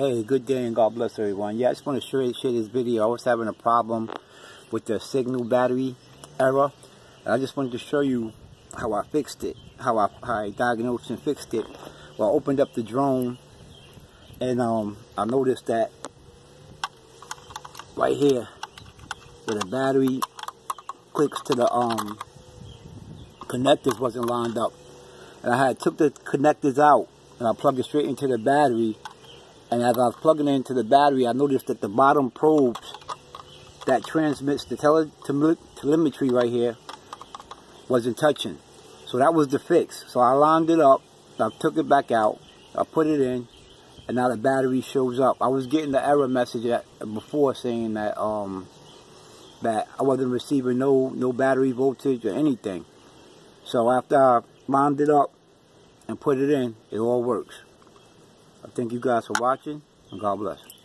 Hey, good day and God bless everyone. Yeah, I just want to share, share this video. I was having a problem with the signal battery error. And I just wanted to show you how I fixed it, how I, how I diagnosed and fixed it. Well, I opened up the drone and um, I noticed that right here, where the battery clicks to the um, connectors wasn't lined up. And I had took the connectors out and I plugged it straight into the battery and as I was plugging it into the battery, I noticed that the bottom probe that transmits the tele telemetry right here wasn't touching. So that was the fix. So I lined it up, I took it back out, I put it in, and now the battery shows up. I was getting the error message at, before saying that um, that I wasn't receiving no no battery voltage or anything. So after I lined it up and put it in, it all works. I thank you guys for watching, and God bless.